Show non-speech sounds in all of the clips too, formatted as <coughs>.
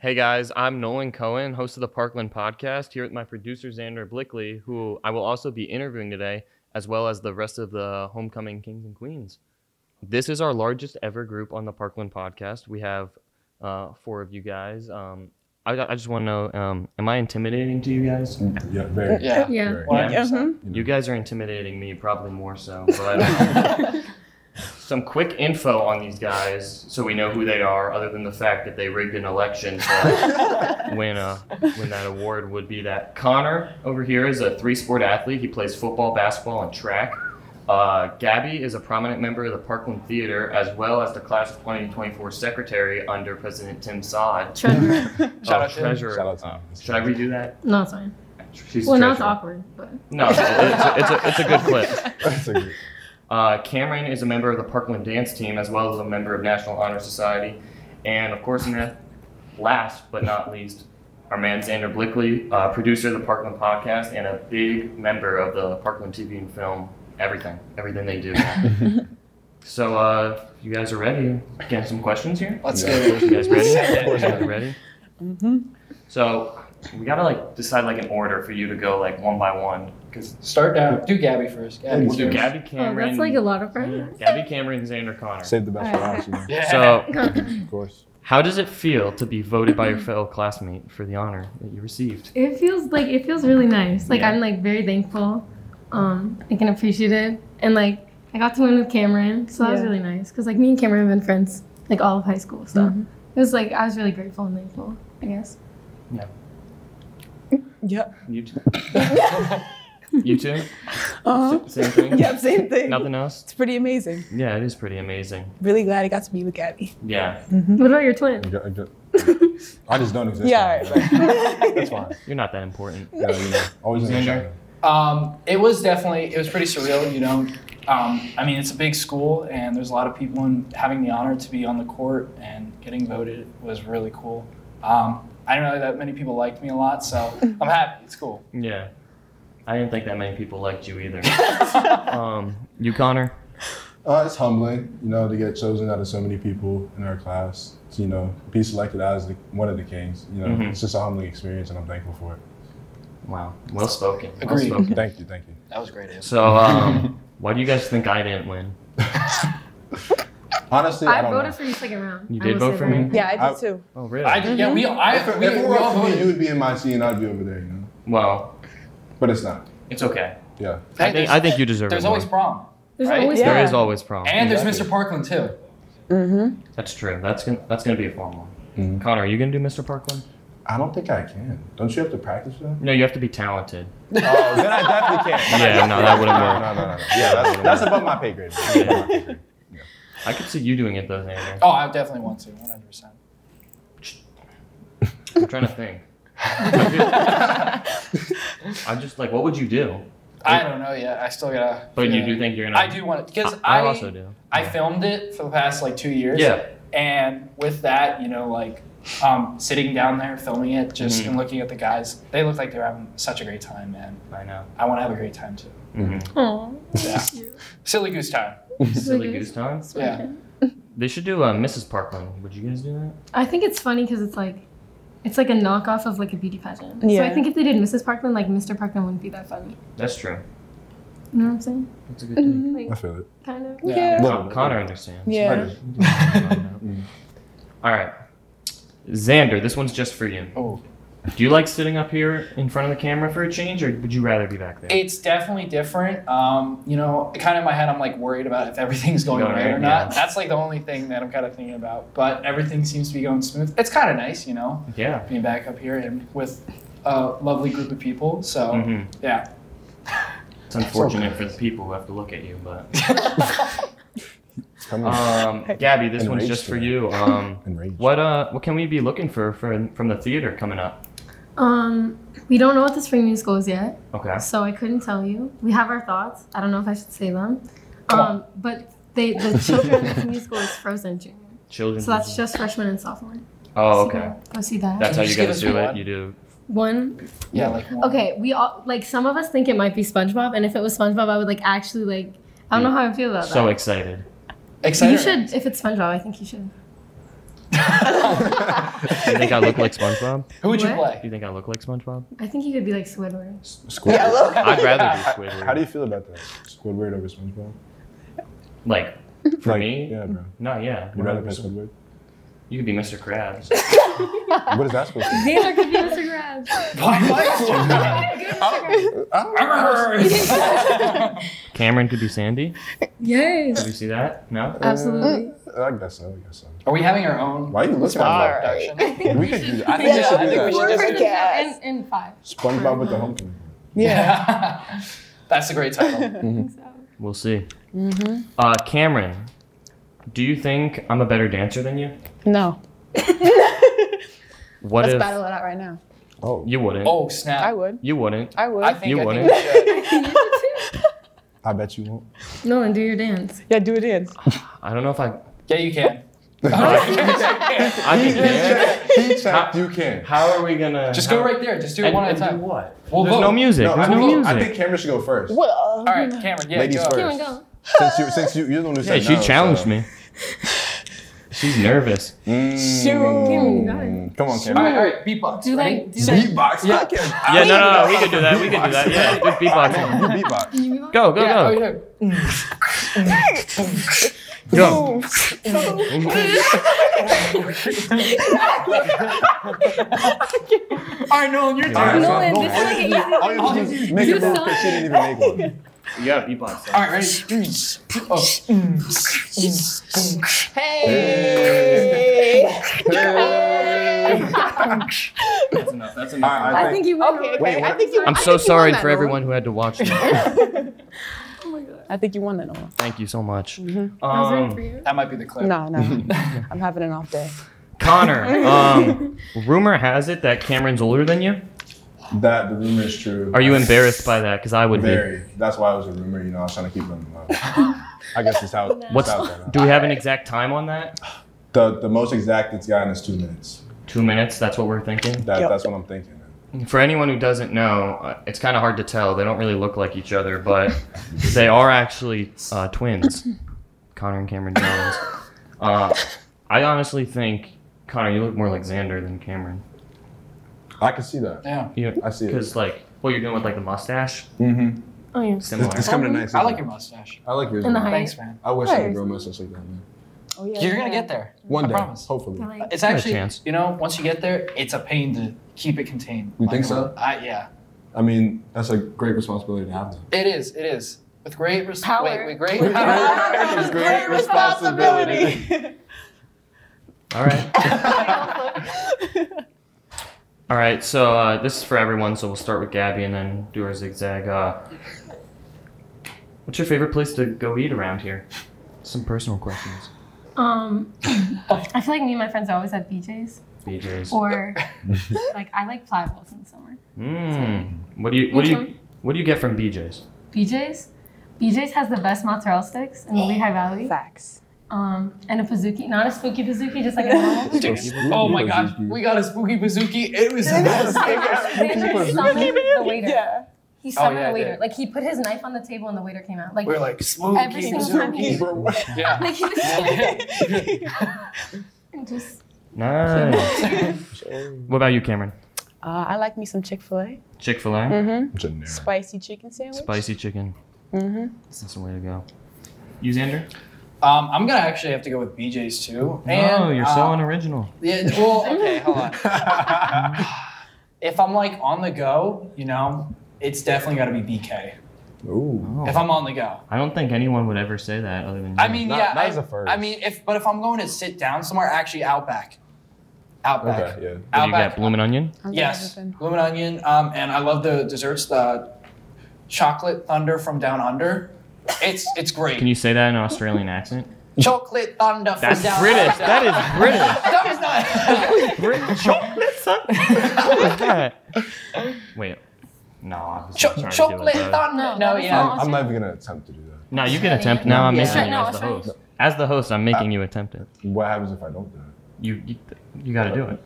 Hey guys, I'm Nolan Cohen, host of the Parkland podcast, here with my producer Zander Blickley, who I will also be interviewing today, as well as the rest of the homecoming kings and queens. This is our largest ever group on the Parkland podcast. We have uh, four of you guys. Um, I, I just want to know, um, am I intimidating to you guys? Yeah, very. Yeah. Yeah. very. Well, Yeah. yeah. You guys are intimidating me, probably more so. But <laughs> <laughs> <laughs> some quick info on these guys, so we know who they are, other than the fact that they rigged an election to <laughs> win a win that award. Would be that Connor over here is a three-sport athlete. He plays football, basketball, and track. Uh, Gabby is a prominent member of the Parkland Theater, as well as the class of 2024 secretary under President Tim Sod. Treasure. <laughs> Shout Oh, out to treasurer. Shout out to Uh, him. should I redo that? no, it's fine. She's Well, now it's awkward, but No, it's a, it's a, it's a good clip. <laughs> That's a good- Uh, Camryn is a member of the Parkland dance team as well as a member of National Honor Society. And of course, in last but not least, our man Zander Blickley, uh, producer of the Parkland podcast and a big member of the Parkland TV and film, everything, everything they do. <laughs> so, uh, you guys are ready? Get some questions here? Let's Yeah. get You guys ready? Send it. You guys ready? So, we gotta like decide like an order for you to go like one by one. Because Start down. Do Gabby first. Gabby we'll do first. Gabby oh, Camryn. that's like a lot of pressure. Gabby Camryn, and Zander Connor. Save the best for last, you know. Yeah. So, <laughs> Of course. How does it feel to be voted by your fellow classmate for the honor that you received? It feels like it feels really nice. Like Yeah. I'm like very thankful. Um, I can appreciate it, and like I got to win with Camryn, so that was really nice. Cause like me and Camryn have been friends like all of high school, so Mhm. it was like I was really grateful and thankful. I guess. Yeah. Yep. You too. <laughs> <laughs> you too? Uh-huh. S- Same thing? <laughs> Yep, same thing. Nothing else? It's pretty amazing. Yeah, it is pretty amazing. Really glad I got to be with Gabby. Yeah, What about your twin? I ju- I ju- I just don't exist. Yeah, right, right. <laughs> That's fine. you're not that important. Yeah, you know, always in the Zander? Um, it was definitely it was pretty surreal, you know. Um, I mean, it's a big school, and there's a lot of people, and having the honor to be on the court and getting voted was really cool. Um, I don't know that many people liked me a lot, so <laughs> I'm happy. It's cool. Yeah. I didn't think that many people liked you either. <laughs> Um, you, Connor? Uh, it's humbling, you know, to get chosen out of so many people in our class. To, you know, be selected as the, one of the kings. You know, Mhm. it's just a humbling experience, and I'm thankful for it. Wow, well spoken. Well Agreed. spoken. Thank you, thank you. That was great. Answer. So, um, why do you guys think I didn't win? <laughs> Honestly, I, I voted know. for you second round. You I did vote for that. me? Yeah, I I- did too. Oh, really? I did, yeah, we I, If, we, if we it were all up to me, voted. you would be in my seat, and I'd be over there, you know. well, But it's not. it's okay. Yeah. I think I think you deserve There's it. always prom, There's Right? always Yeah. There is always prom. and there's Mr. Parkland too. Mm-hmm. That's true. That's gonna that's gonna be a fun one. Mhm. Connor, are you gonna do Mr. Parkland? I don't think I can. Don't you have to practice that? No, you have to be talented. Oh, then I definitely can't. <laughs> Yeah, no, that wouldn't work. No, no, no. no. Yeah, that's, that's above my pay grade. That's above my pay grade. I could see you doing it though, Zander. Oh, I definitely want to, 100. percent I'm trying to think. <laughs> I'm just like, what would you do? I don't know yet. I still gotta. But you do that think you're gonna? I do want to because I, I also do. I filmed it for the past like two years. Yeah. And with that, you know, like um, sitting down there filming it, just Mhm. and looking at the guys, they look like they're having such a great time, man. I know. I want to have a great time too. Mm-hmm. Aw. Yeah. Silly goose time. <laughs> Silly goose time. Yeah. They should do uh, Mrs. Parkland. Would you guys do that? I think it's funny because it's like, it's like a knockoff of like a beauty pageant. Yeah. So I think if they did Mrs. Parkland, like Mr. Parkland wouldn't be that funny. That's true. You know what I'm saying? That's a good thing. Mm-hmm. Like I feel it. kind of. Yeah. Yeah. Little Con- bit. Connor understands. Yeah. <laughs> All right. Zander, this one's just for you. Oh. Do you like sitting up here in front of the camera for a change, or would you rather be back there? It's definitely different. Um, you know, kind of in my head, I'm like worried about if everything's going Going right or not. yeah. That's like the only thing that I'm kind of thinking about. But everything seems to be going smooth. It's kind of nice, you know, yeah. being back up here and with a lovely group of people. So hmm yeah. It's unfortunate for the people who have to look at you, but <laughs> um, Gabby, this one's Enraged just for you. Um, <laughs> what uh, what can we be looking for, for from the theater coming up? Um, we don't know what the spring musical is yet, Okay. so I couldn't tell you. We have our thoughts. I don't know if I should say them. Um, but they the children's <laughs> musical is Frozen Junior, Children's. so that's musical. just freshman and sophomore. Oh, So okay. Go see that. That's how you you just guys do it. You do. one. Yeah, like Okay, we all like some of us think it might be SpongeBob, and if it was SpongeBob, I would like actually like. I don't know how I feel about So that. So excited. excited. you should, if it's SpongeBob, I think you should. Do you think I look like SpongeBob? Who would you What? play? Do you think I look like SpongeBob? I think you could be like Squidward. Squidward. Yeah, look. I'd rather be Squidward. how do you feel about that? Squidward over SpongeBob? like for Like, me? Yeah, bro. No, yeah. You'd rather play Squidward? You could be Mr. Krabs. <laughs> What is that supposed to be? Zander could be Mr. Krabs. <laughs> <laughs> Camryn could be Sandy. Yes. Did Yes. you see that? No. Absolutely. I guess so. I guess so. Are we having our own Why are you look SpongeBob like production? We could do that. I think Yeah, we should I do think that. We're just do cats. In, in five. SpongeBob with the homecoming. <laughs> Yeah. <laughs> That's a great title. <laughs> I think so. We'll see. Mm-hmm. Uh, Camryn, do you think I'm a better dancer than you? No. What Let's if battle it out right now. Oh. you wouldn't? Oh snap! I snap! would. You wouldn't. I would. I think You I wouldn't. think we should. I bet you won't. No, and do your dance. yeah, do a dance. I don't know if I. Yeah, you can. <laughs> I can dance. He checked. You can. How are we gonna? Just how- go right there. Just do it And, one at and a do time. what? We'll There's vote. no music. No, I, There's no think, music. I think Camryn should go first. Well. Uh, All right, Camryn. Yeah, Ladies go. first. Camryn, go. Since you, since you, you're the one who yeah, said she no, challenged so. me. <laughs> She's nervous. Mm. Camryn, you got it. Come on, All Camryn. right, all right. Beatbox. Do Ready? like, do like. Beatbox. Yeah. I can't. Yeah, no, no, no. We can do that. We can do that. Yeah, just beatboxing. You beatbox. Can you be Go, go, Yeah, oh, go. yeah. Go. All right, Nolan, your All right, turn. so Nolan, this is like an easy All you have to do is make a move suck. because she didn't even make one. You gotta beatbox. All right, ready? Oh. Hey. That's enough. That's enough. All right, I think you win. Okay, okay. Wait, I what- think you. I'm I so think sorry won for everyone who had to watch this. <laughs> Oh my god. I think you won that, Noah. Thank you so much. I was ready for Um, you. That might be the clip. No, no. <laughs> I'm having an off day. Connor, <laughs> um, rumor has it that Camryn's older than you. That the rumor is true. Are you embarrassed by that? Because I would be. Very. That's why it was a rumor. You know, I was trying to keep them. on the low. I guess it's how. What's it's out do we have an exact time on that? the the most exact it's gotten is two minutes. Two minutes. That's what we're thinking. That, Yep. That's what I'm thinking. For anyone who doesn't know, uh, it's kind of hard to tell. They don't really look like each other, but <laughs> they are actually uh, twins, Connor and Camryn Johns. <laughs> Uh, I honestly think Connor, you look more like Zander than Camryn. I can see that. Yeah. You, I see it. because like what you're doing with like the mustache, Mm-hmm. Oh yeah. similar. It's, it's coming in nice. I like your mustache. I like yours. And the height. Thanks, man. I wish I could grow a mustache like that, man. Oh yeah. You're gonna get there. One I day, promise. hopefully. I like It's a actually, you know, once you get there, it's a pain to keep it contained. You Like, think so? I, yeah. I mean, that's a great responsibility to have. Though. It is. It is. With great res- Power. Wait, with great With power. With great <laughs> <laughs> responsibility. <laughs> All right. All right. So uh, this is for everyone. So we'll start with Gabby and then do our zigzag. Uh, what's your favorite place to go eat around here? Some personal questions. Um, <coughs> I feel like me and my friends always have BJ's, BJ's. or <laughs> like I like Pliables in the summer. Mm. What do you what do you what do you get from BJ's? BJ's, BJ's has the best mozzarella sticks in the Lehigh Valley. Facts. Um, and a pizookie, not a spooky pizookie, just like a normal. <laughs> Dude, oh my god, we got a spooky bazooki. It was the best thing ever. Summoned the waiter. Yeah. He summoned Oh, yeah, the waiter. yeah. Like he put his knife on the table and the waiter came out. Like We are like spooky Every single time he- bazooki. <laughs> Yeah. <laughs> like he was and just Nice. what about you, Camryn? Uh, I like me some Chick Fil A. Chick Fil A, Mm-hmm. Generic. Spicy chicken sandwich. spicy chicken. Mm-hmm. That's the way to go. You, Zander? Um, I'm gonna actually have to go with BJ's too. no, And, you're so uh, unoriginal. Yeah. Well, <laughs> okay, hold on. if I'm like on the go, you know, it's definitely got to be BK. Ooh. Oh. If I'm on the go. I don't think anyone would ever say that other than you. I mean, Not- yeah. not I, as a first. I mean, if but if I'm going to sit down somewhere, actually Outback. Outback. Okay, yeah. what do you get? Bloomin' onion? Yes, bloomin' onion. Um, and I love the desserts. The chocolate thunder from down under. It's it's great. Can you say that in an Australian accent? chocolate thunder from That's down British. under. That is <laughs> British. No, it's not. British chocolate, son. <laughs> what was that? Wait. No, I was Cho- trying to do it, chocolate thunder. No, No, that was yeah. I'm not even gonna attempt to do that. No, you can attempt. Now I'm Yeah. making you as the host. As the host, I'm making you attempt it. What happens if I don't do it? You you, you got to do it.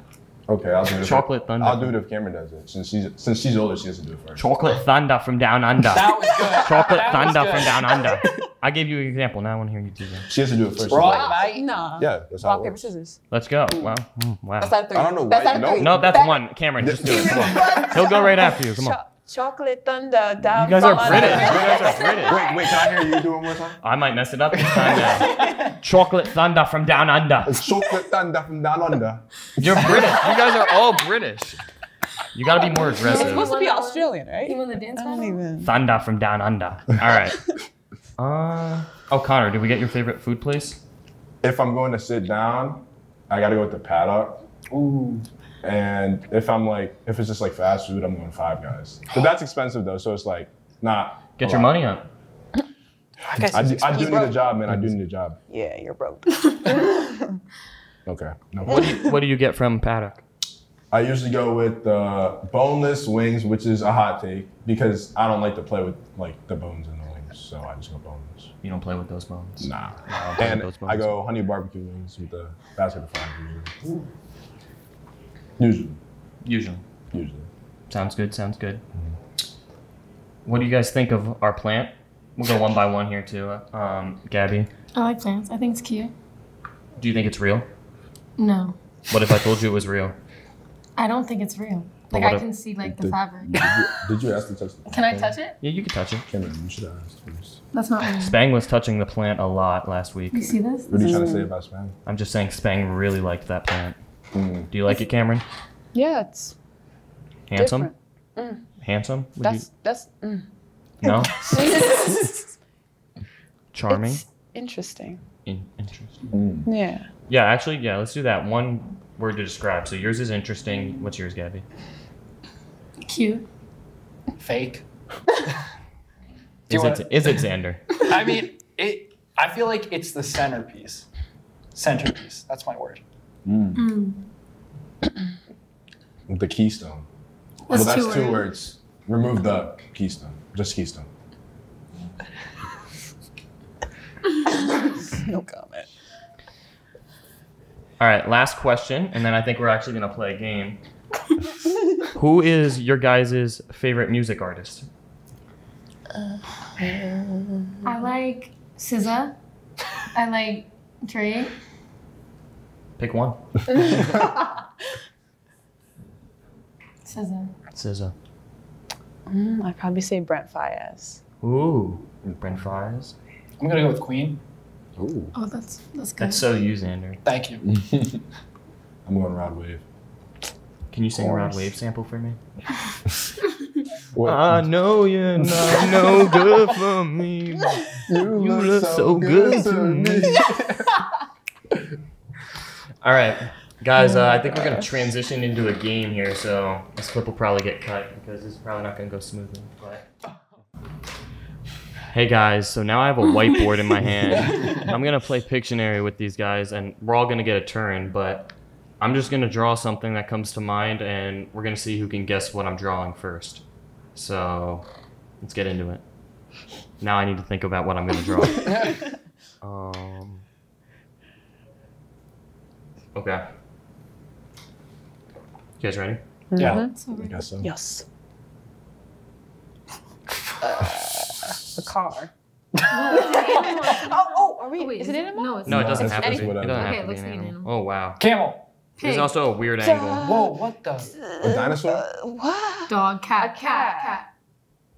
Okay, I'll do it. if- Chocolate thunder. I'll do it if Camryn does it. Since she's since she's older, she has to do it first. Chocolate thunder from down under. That was good. Chocolate That thunder good. from down under. <laughs> I gave you an example. Now I want to hear you do that. She has to do it first. Rock, mate. Nah. Yeah, that's how Rock, it paper, scissors. Let's go. Wow. Mm, wow. That's out of three. I don't know That's why- out of no. three. No, that's That- one. Camryn, just do it. Come Come on. <laughs> He'll go right after you. Come on. Chocolate thunder down. You guys are British. You guys are British. Wait, wait, can I hear you do it one more time? I might mess it up this time now. <laughs> Chocolate thunder from down under. It's chocolate thunder from down under. You're British. You guys are all British. You gotta be more aggressive. It's aggressive. supposed to be One hour. Australian, You right? won the dance I don't battle? even. Thunder from down under. All right. <laughs> Uh. Oh, Connor, did we get your favorite food place? If I'm going to sit down, I gotta go with the paddock. Ooh. And if I'm like, if it's just like fast food, I'm going Five Guys. But that's expensive though, so it's like not. Get your lot. money up. I I do, I do need a job, man. I do need a job. Yeah, you're broke. <laughs> Okay. No. What do you, what do you get from Paddock? I usually go with the boneless wings, which is a hot take because I don't like to play with like the bones in the wings, so I just go boneless. You don't play with those bones. Nah. I don't play with And those I go honey barbecue wings with the basket of fries. Usually. Usually. Usually. Usually. Sounds good. Sounds good. Mm-hmm. What do you guys think of our plant? We'll go one by one here too. Um, Gabby, I like plants. I think it's cute. do you think it's real? No, What if I told you it was real? I don't think it's real. But Like I if- can see like the Did- fabric. Did you, did you ask to touch the Can I touch it? Yeah, you can touch it. Camryn, you should have asked first. That's not real. Spang was touching the plant a lot last week. You see this? What are you trying to say about Spam? I'm just saying Spang really liked that plant. Mm. Do you like it, Camryn? Yeah, it's Handsome? different. Handsome? Would That's that's mm. You, no? <laughs> Charming? It's interesting. In, interesting. Mm. Yeah. Yeah, actually, yeah, let's do that. One word to describe. So yours is interesting. What's yours, Gabby? Cute. Fake. Is it, is it Zander? I mean, it. I feel like it's the centerpiece. Centerpiece. That's my word. Mm. Mm. The keystone. That's, well, that's two, two words. words. Remove the keystone. Just keystone. <laughs> No comment. All right, last question, and then I think we're actually gonna play a game. <laughs> Who is your guys' favorite music artist? Uh, I like SZA. I like Drake. Pick one. <laughs> SZA. SZA. Mm, I'd probably say Brent Faiyaz. Ooh, Brent Fries. I'm gonna go with Queen. Ooh. Oh, that's that's good. That's so you, Zander. Thank you. <laughs> I'm going Rod Wave. Can you sing a Rod. Wave sample for me? <laughs> What? I know you're not no good for me. <laughs> you look so good to me. All right, guys. Uh, I think we're gonna transition into a game here, so this clip will probably get cut because this is probably not gonna go smoothly. But hey, guys. So now I have a <laughs> whiteboard in my hand. I'm gonna play Pictionary with these guys, and we're all gonna get a turn. But I'm just gonna draw something that comes to mind, and we're gonna see who can guess what I'm drawing first. So let's get into it. Now I need to think about what I'm gonna draw. <laughs> Um. Okay. You guys ready? Yeah. I guess so. Yes. <laughs> Uh, the car. <laughs> oh, Oh, are we? oh, wait, is it animal? No, it's No, it doesn't it's have to be. It anything. doesn't Okay, have it to looks be an like an animal. animal. Oh wow. Camel. There's Pig, also a weird angle. Whoa, what the? A dinosaur? Uh, what? dog, cat, A cat, cat. cat.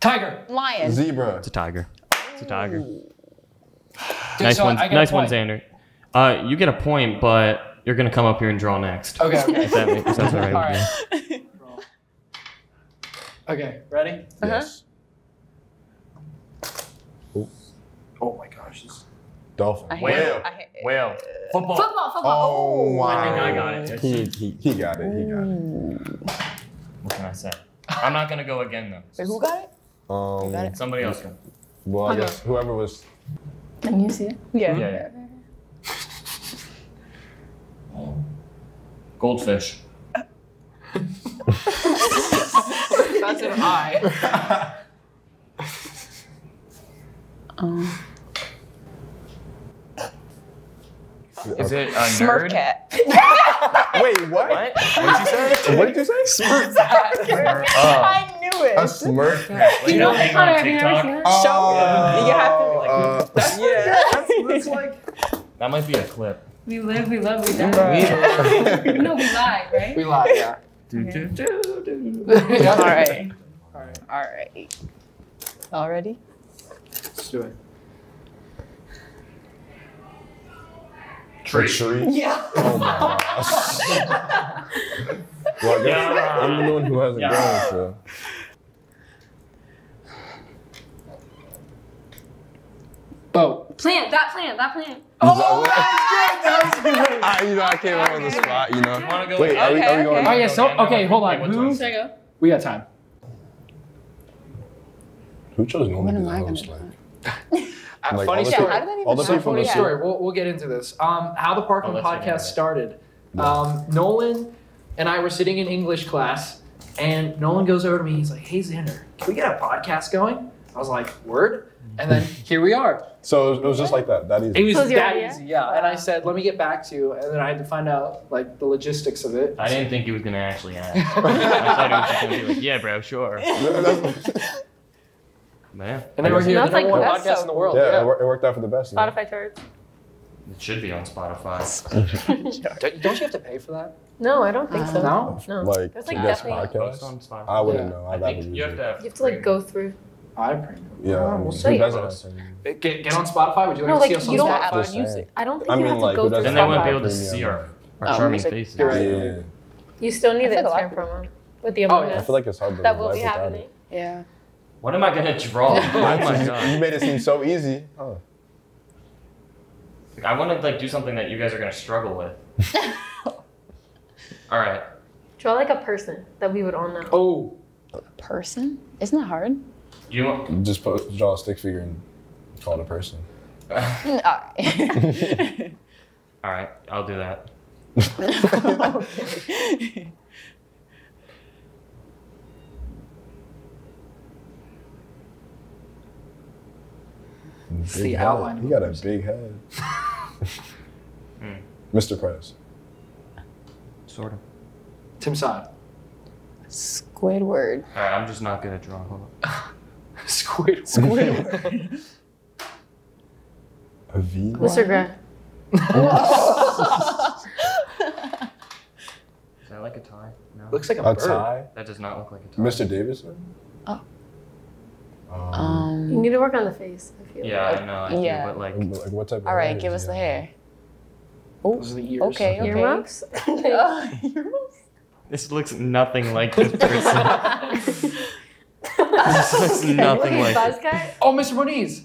Tiger. Lion. Zebra. It's a tiger. It's a tiger. Dude, Nice so one. I get a Nice one, point. Zander. Uh, you get a point, but you're gonna come up here and draw next. Okay, okay. If that makes if that's <laughs> all right. All with you. right. Okay, ready? Yes. Oh my gosh. this- Dolphin. I Whale. it. I hate it. Whale. Football. Football, football. Oh, wow. I think I got it. He, he, he got it. He got it. What can I say? I'm not gonna go again though. Wait, who got it? Um, Got it. Somebody else well, I guess whoever was. Can you see it? Yeah. Yeah. yeah. Goldfish. That's an eye. Um, Is it a Smurf nerd? cat. Wait, what? What? What'd you say? What did you say? Oh, I knew it. A Smurf cat. like you know- that thing Connor, on have you ever TikTok? seen that? Oh, You have to, like, uh, That's, Yeah. that's, that's like. That might be a clip. We live, we love, we die. no, we lied, right? We lied, yeah. Do, do, All <laughs> All right. All right. All right. All ready? Let's do it. Tree. Tree. <laughs> Yeah. Oh my gosh. <laughs> well, I guess Yeah. I'm the one who hasn't Yeah. gone, so. Boat. Plant, that plant, that plant. Oh, <laughs> I, <laughs> you know, I came up on the spot, you know. You wanna go Wait, with- are we, are we Okay, going? Oh yeah. So Okay, hold on. Who? on? Should I go? We got time. Who chose Norman What to am be I the gonna host? <laughs> Like, Uh, Like, funny story. Yeah, how did that even all the people funny that story. We'll, we'll get into this. Um, how the Parkland Oh, let's get into podcast started. Um, Nolan and I were sitting in English class, and Nolan goes over to me. He's like, "Hey Zander, can we get a podcast going?" I was like, "Word." And then here we are. So it was, just like that. That It easy. was So was that idea? easy, yeah. And I said, "Let me get back to you," and then I had to find out like the logistics of it. I didn't think he was gonna actually ask. <laughs> I thought he was just gonna be like, yeah, bro, sure. <laughs> But yeah, And then we're here, the That's like- number one podcast so in the world. yeah, Yeah. It, worked out for the best. Spotify charts. it should be on Spotify. <laughs> Don't, don't you have to pay for that? No, I don't think so. No. No. Like, That's like to get definitely- Post on Spotify. I wouldn't Yeah. know. I I'd rather think you have to have. You have to like go through. Ah, I premium. Yeah, we'll see. Get, get on Spotify. Would you like No, to like, see us on you don't- Spotify? Add on music. I don't think I you mean, have to like, go who through. Then they wouldn't be able to Premium. see our, our Oh, charming faces. You're right. Yeah. You still need I the feel like Instagram promo with the Oh, yeah. I feel like it's hard to that will be happening. Yeah. What am I gonna draw? <laughs> oh my You made it seem so easy. Oh. I want to like do something that you guys are gonna struggle with. <laughs> All right. Draw like a person that we would all know. Oh, A Person? Isn't that hard? You want? Just put, draw a stick figure and call it a person. All right. <laughs> All right, I'll do that. It's Big the outline He got a big head. <laughs> Hmm. Mr. Press. Sort of. Tim Side. Squidward. All right, I'm just not good at drawing. Hold on. <laughs> Squid. A V. Mr. Grant. Is that like a tie? No. Looks like a, A bird. tie. That does not look like a tie. Mr. Davidson. Oh. Um, You Um. need to work on the face. I feel. Yeah, I know. I do, Yeah. but like, like what type of All right. hair Give us the have? hair. Those are the ears. Okay. Okay. Earmuffs. <laughs> <laughs> this looks nothing like this person. This looks <laughs> nothing like. Buzz cut. Oh, Mr. Moniz.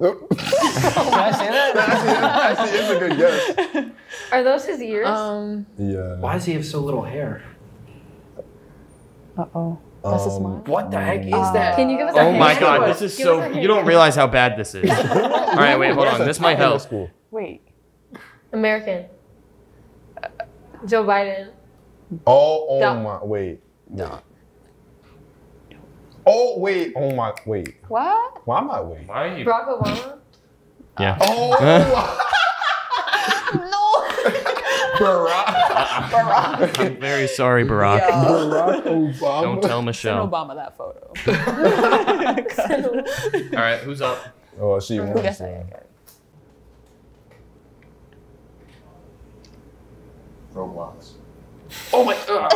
Nope. Can I say that? <laughs> Actually, actually, it's a good guess. Are those his ears? Um. Yeah. Why does he have so little hair? Uh oh. That's a Um, smile. What the heck is Uh, that? Can you give us a Oh my god, us- this is give so. You don't realize how bad this is. <laughs> All right, wait, hold on. This might help. School. Wait. American. Joe Biden. Oh, oh Duh. my, wait. No. Oh, wait, oh my, wait. What? Why am I wait? Why are you? Barack Obama. Yeah. Oh, <laughs> no. <laughs> Barack. Barack. I'm very sorry, Barack. Yeah. Barack Obama. Don't tell Send Michelle. Obama that photo. <laughs> All right, who's up? Oh, she Who wants to. it? Roblox. Oh my. Uh,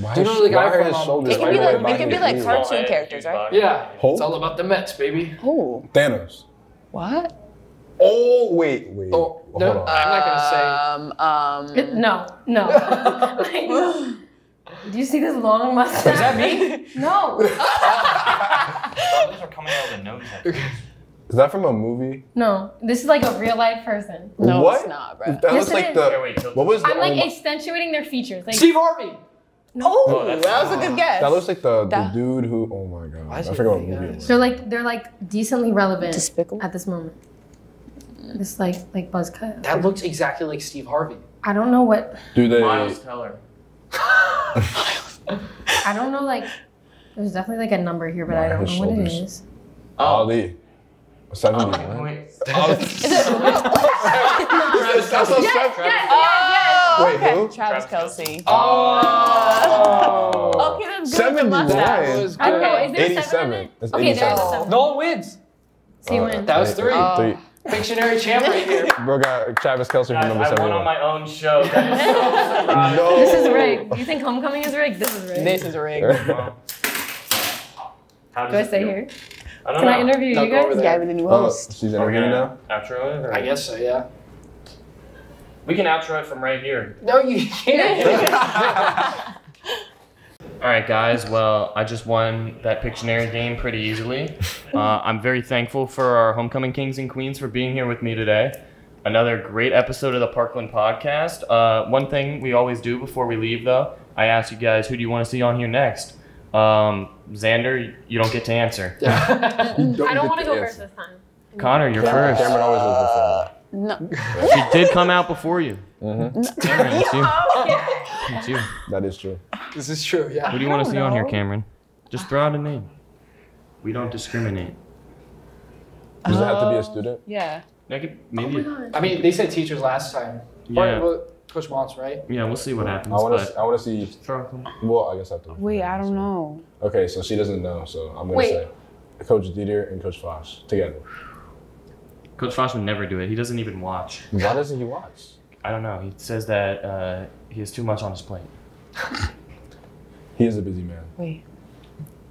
Why Do you know the guy why are from, his um, shoulders It can all be like- it can be like cartoon characters, right? yeah. Hulk? It's all about the Mets, baby. Oh. Thanos. What? Oh, wait, wait. Oh, Hold no. on. I'm not Um. Um. No, no. Like, <laughs> no. Do you see this long mustache? Is that me? <laughs> No. <laughs> Those are coming out of the nose. Is that from a movie? No. This is like a real life person. No, What? it's not, bro. That Yes, looks it like is. the. Okay, wait, What was the? I'm like oh my- accentuating their features. Like Steve Harvey. Oh, Oh, that was a good guess. That looks like the, the That- dude who. Oh my god. Why I is he forgot what movie it was. they're like they're like decently relevant Despicable. at this moment. This like like buzz cut. That looks exactly like Steve Harvey. I don't know what Do they? Miles Teller. <laughs> I don't know like there's definitely like a number here, but I Why don't his know what it shoulders? is. Oh, Ali. 71. Wait, That's so seven- Oh, Wait, okay. who? Travis Travis Kelce. Oh. Okay, that's good with the 71. was I don't know. good. Is there a seven in 87. it? That's Okay, there's a seven. No one wins. So you Uh, win. That was three. Oh. Three. Pictionary champ right here. <laughs> Bro got Travis Kelce guys, from number I won on my own show. That is so <laughs> surprising. No. This is rigged. Do you think homecoming is rigged? This is rigged. This is rigged. <laughs> Well, How does Do I stay feel? here? I don't Can know. I interview No, you guys? there. Guy with the new Oh, host. she's interviewing now? outro it? Or? I guess so, yeah. We can outro it from right here. No, you <laughs> can't. <laughs> All right, guys. Well, I just won that Pictionary game pretty easily. Uh, I'm very thankful for our homecoming kings and queens for being here with me today. Another great episode of the Parkland podcast. Uh, one thing we always do before we leave, though, I ask you guys, who do you want to see on here next? Um, Zander, you don't get to answer. <laughs> I don't want to go first this time. Connor, you're first. Camryn always was before. No. <laughs> She did come out before you. Mm-hmm. <laughs> Camryn, it's you. <laughs> It's you. That is true. this is true, yeah. Who do you want to see on here, Camryn? Just throw out a name. We don't discriminate. Does it have to be Oh. a student? Yeah. I could maybe. I mean, they said teachers last time. Yeah. Or, Coach wants, right? Yeah, we'll see what happens. I want to. I want to see. throw them. Well, I guess I have to. Wait, I don't know. Okay, so she doesn't know. So I'm gonna Wait. say Coach Dieter and Coach Fosh together. Coach Fosh would never do it. He doesn't even watch. Why doesn't he watch? I don't know. He says that uh, he has too much on his plate. He is a busy man. Wait.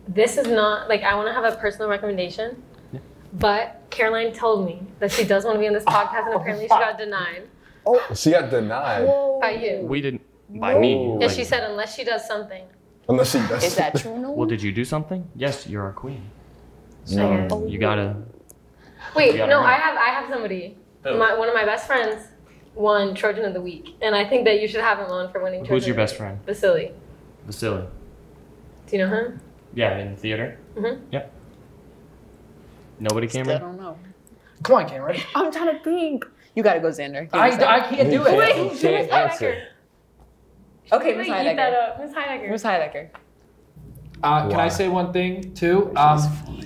This is not like I want to have a personal recommendation, yeah. but Caroline told me that she does want to be on this podcast, and apparently she got denied Oh, She got denied. by you. We didn't. By me. Whoa. Yeah, like- she said unless she does something. Unless she does. Is that true? No. Well, did you do something? Yes, you're our queen. Okay. So you gotta. Wait, no, run. I have I have somebody. My, one of my best friends won Trojan of the Week, and I think that you should have him on for winning. Trojan Who's your of best Week. friend? Vasily. Vasily. Do you know him? Yeah, in the theater. Mhm. Yep. Nobody, Still I don't know. Come on, Camryn. <laughs> I'm trying to think. You gotta go, Zander. I, me. I can't do it. Wait, You Miss Heidecker. Okay, Wait, Miss that Heidecker. up, Miss Heidecker. Miss Heidecker. Uh, can I say one thing too? Um,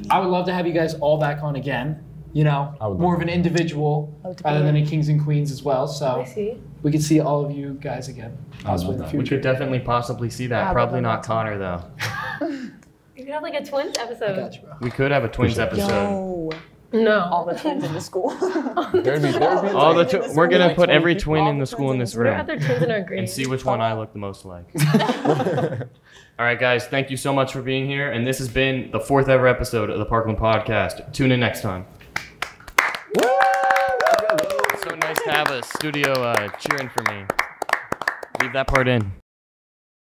I would love to have you guys all back on again. You know, more of an individual rather than a kings and queens as well. I So see. we could see all of you guys again, possibly in the that. We could definitely possibly see that. I would Probably not that. Connor though. <laughs> You could have like a twins I episode. got you, bro. We could have a twins episode. Yo. No. All the twins in the school. <laughs> There'd be, there'd be All the like, tw- we're gonna like put 20 every twin in the the school in in this What are room other twins in our grade? <laughs> and see which one I look the most like. All right, guys, thank you so much for being here. And this has been the fourth ever episode of the Parkland Podcast. Tune in next time. So nice to have a studio uh, cheering for me. Leave that part in.